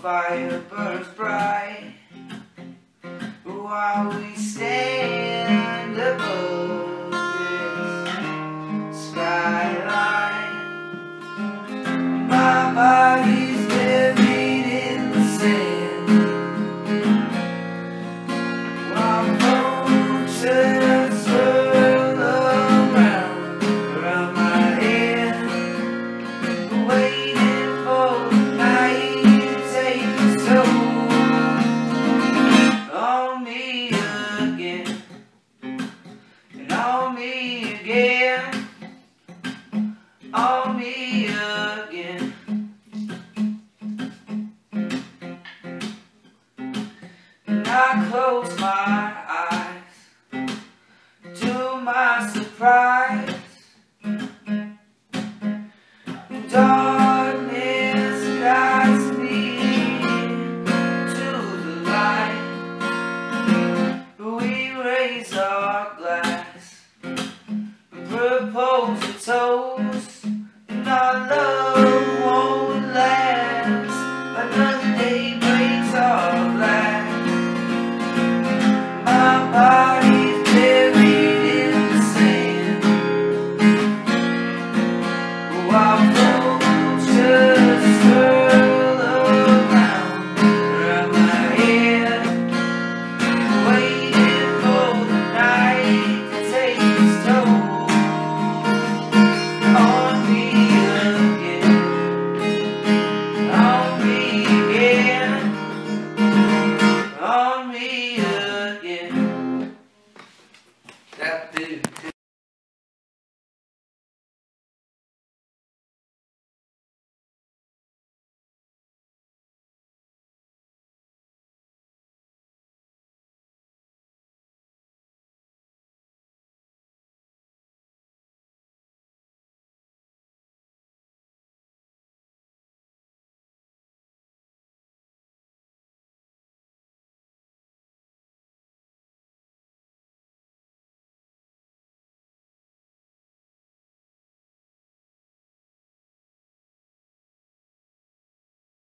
fire burns bright. While we I close my eyes, to my surprise. that the,